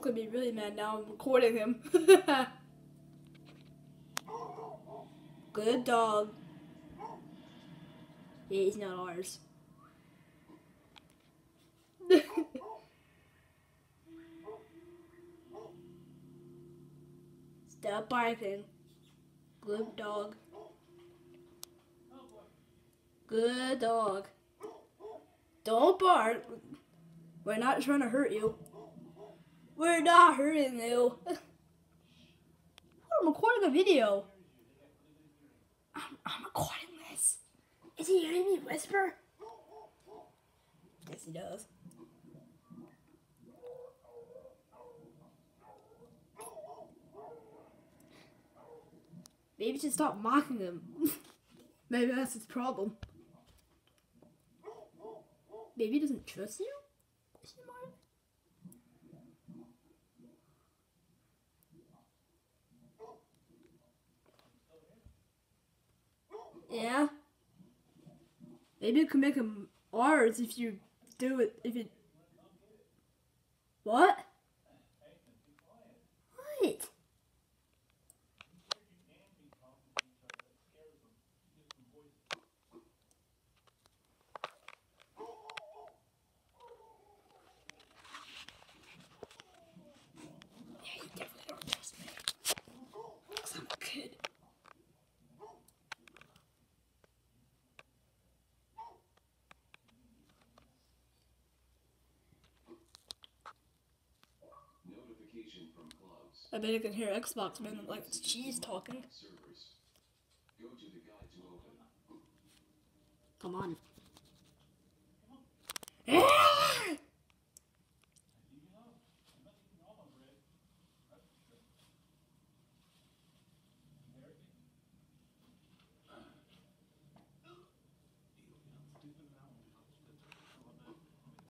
gonna be really mad now. I'm recording him. Good dog. Yeah, he's not ours. Stop barking. Good dog. Good dog. Don't bark. We're not trying to hurt you. We're not hurting you. I'm recording a video. I'm, I'm recording this. Is he hearing me whisper? Yes, he does. Maybe just stop mocking him. Maybe that's his problem. Maybe he doesn't trust you? Yeah. Maybe you can make him ours if you do it. If it. What? What? Yeah, you definitely don't trust me. Because I'm a kid. Notification from clubs. I bet you can hear Xbox man like she's talking. Servers. Go to the guide to open. Come on.